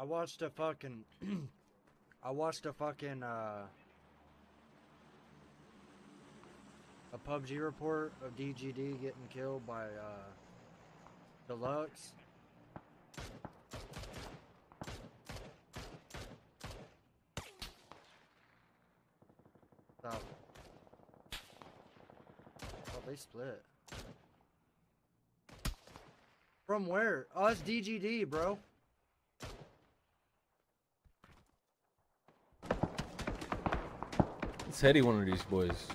I watched a fucking. I watched a fucking uh, a PUBG report of DGD getting killed by uh, Deluxe. Stop. Oh, they split. From where? Oh, it's DGD, bro. It's Heady one of these boys.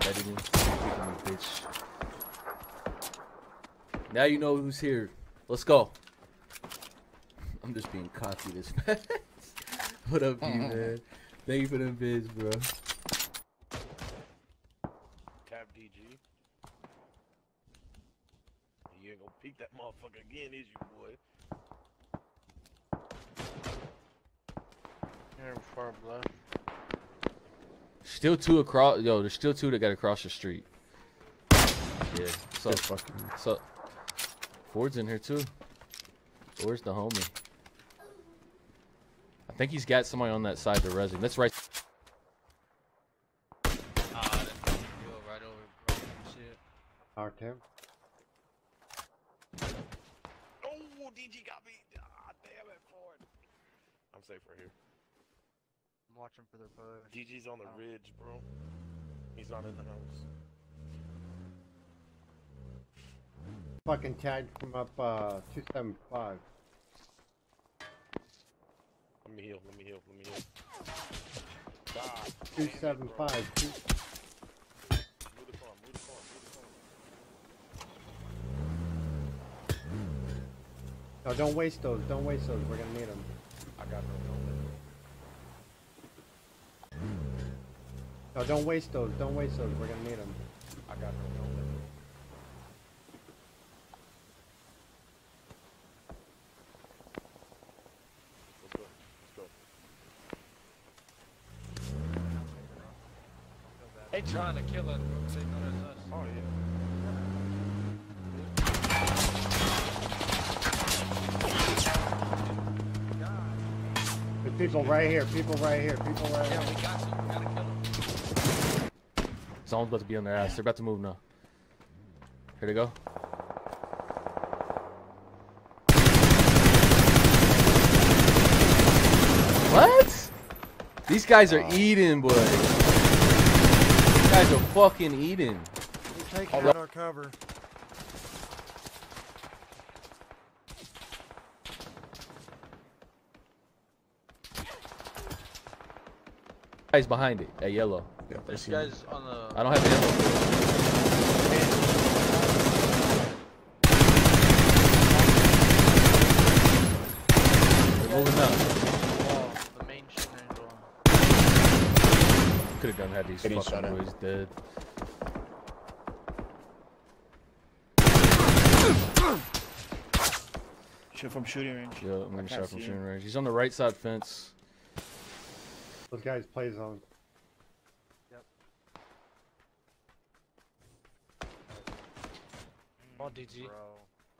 Heady me, bitch. Now you know who's here. Let's go. I'm just being cocky this fast. what up, you man? Thank you for them vids, bro. Tap DG. You ain't gonna peek that motherfucker again, is you, boy? Here in far left. Still two across. Yo, there's still two that got across the street. Yeah. So, fucking. so Ford's in here too. Where's the homie? I think he's got somebody on that side of the resin. That's right. That right over Knocked him. Oh, DG got me. Ah, damn it, Ford. I'm safe right here. I'm watching for their push. DG's on the Oh. ridge, bro. He's not in the house. Fucking tagged from up uh 275. Let me heal. Let me heal. Let me heal. God. 275. Two, Move the car. Move the car. Move the car. no, don't waste those. Don't waste those. We're gonna need them. I got no No, don't waste those. Don't waste those. We're gonna need them. I got no helmet. Let's go. Let's go. They trying to kill us, bro. 'cause They know that's us. Oh yeah. There's people right here. People right here. People right Yeah, here. we Someone's about to be on their ass. They're about to move now. Here they go. What? These guys are eating, boy. These guys are fucking eating. We're taking out our cover. Guys behind it at yellow. This guy's on the. I don't have ammo. They're moving up. Oh, the main shit. Could have done had these Getting shot fucking at. boys dead. Shit from shooting range. Yeah, I'm gonna can't shot from shooting range. He's on the right side fence. Those guys play zone. Come on, DG. Bro.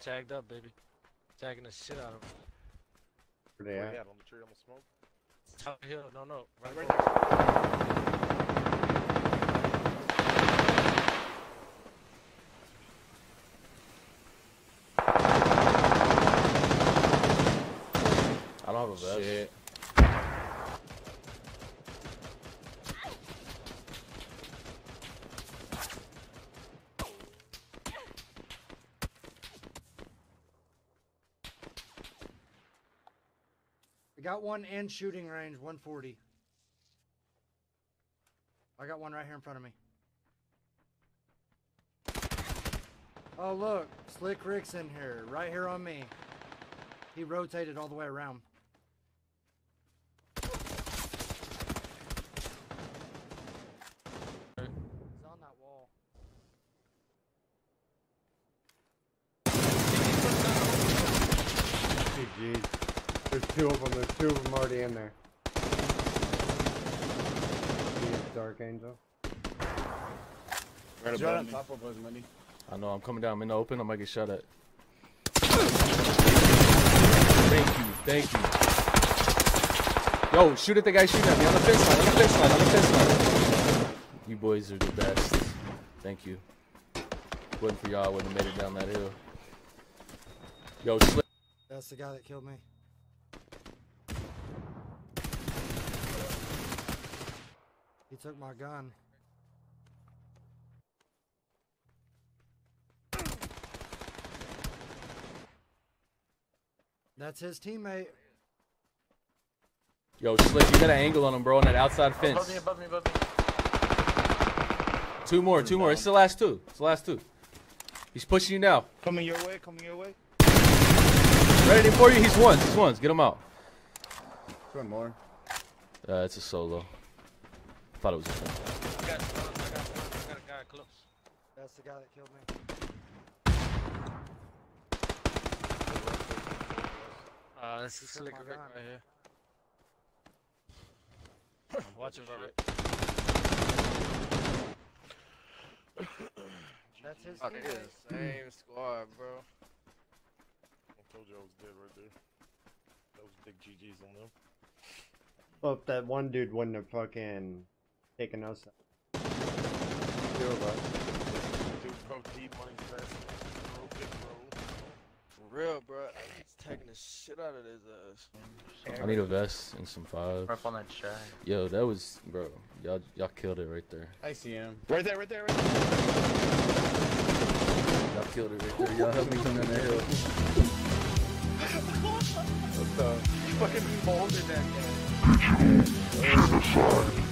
Tagged up, baby. Tagging the shit out of him. Where they Where at? on the tree on the smoke? Top hill. No, no. Right, Right right next I don't have a vest. Shit. I got one in shooting range, 140. I got one right here in front of me. Oh look, Slick Rick's in here, right here on me. He rotated all the way around. He's on that wall. GG's. There's two of them. There's two of them already in there. Dark Angel. Right above on top of us, money. I know I'm coming down. I'm in the open. I might get shot at. Thank you. Thank you. Yo, shoot at the guy shooting at me on the fence line. On the fence line. On the fence line. You boys are the best. Thank you. Wasn't for y'all, I wouldn't have made it down that hill. Yo, Slick. That's the guy that killed me. Took my gun. That's his teammate. Yo, Slick, you got an angle on him, bro, on that outside Above me, fence. above me, above me. Two more, two more. It's the last two. It's the last two. He's pushing you now. Coming your way, coming your way. Ready for you. He's ones. He's ones. Get him out. One more. Uh, it's a solo. Thought it was a solo. I got one. I got one. I got a guy close. That's the guy that killed me. Uh, this is Took Slick my Rick gun. right here. I'm watching for it. That's his they teammate. the same squad, bro. I told you I was dead right there. That was big GG's on them. Well, if that one dude wouldn't have fucking taken us out. Two of us. Dude, bro, D money's best. Bro, big bro. For real, bro. He's taking the shit out of his ass. I need a vest and some five. Up on that shack. Yo, that was, bro. Y'all, y'all killed it right there. I see him. Right there, right there, right there. Y'all killed it right there. Y'all helped me come down that hill. What the? You fucking molded that guy.